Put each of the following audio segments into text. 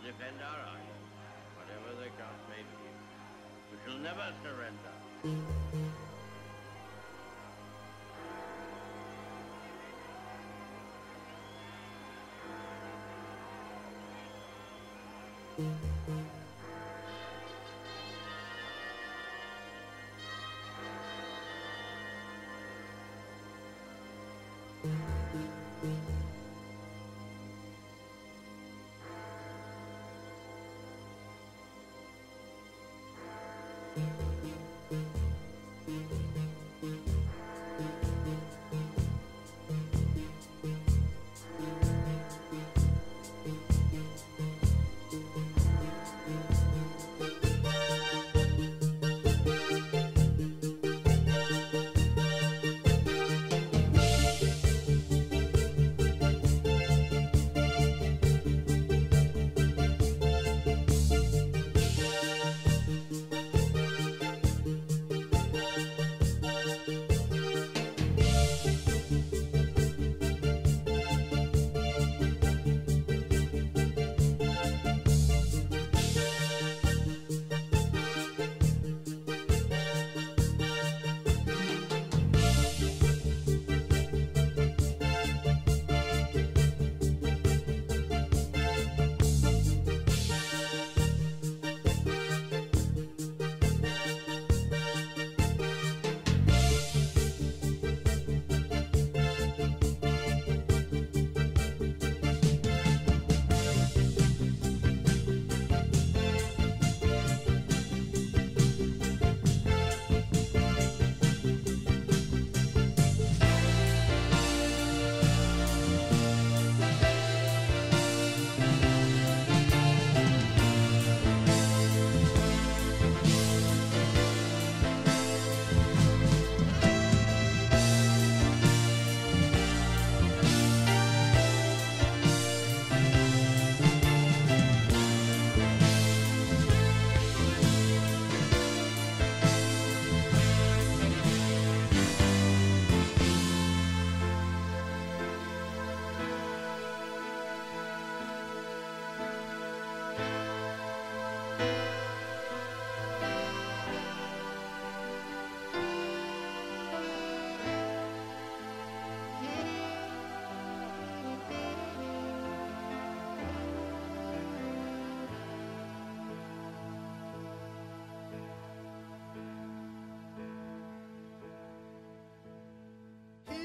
will defend our island, whatever the cost may be. We shall never surrender.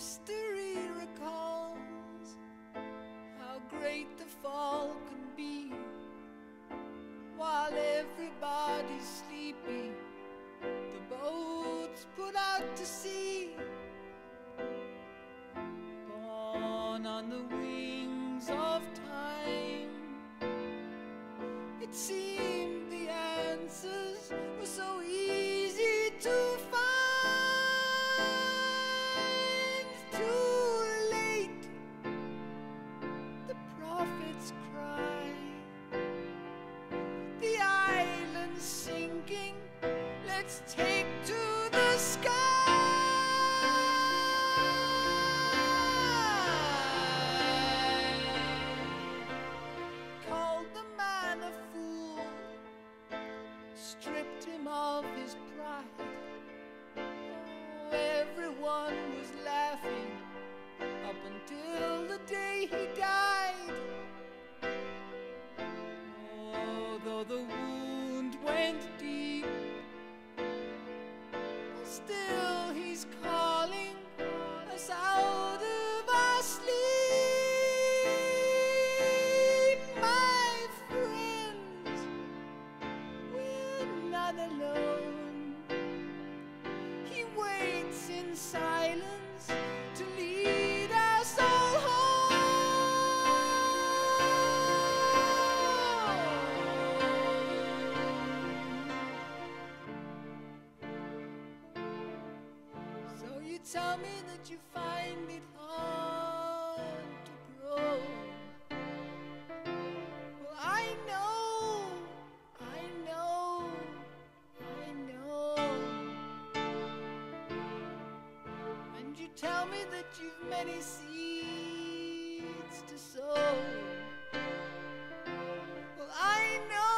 History recalls how great the fall could be while everybody's sleeping. The boats put out to sea, born on the And you tell me that you've many seeds to sow. Well, I know.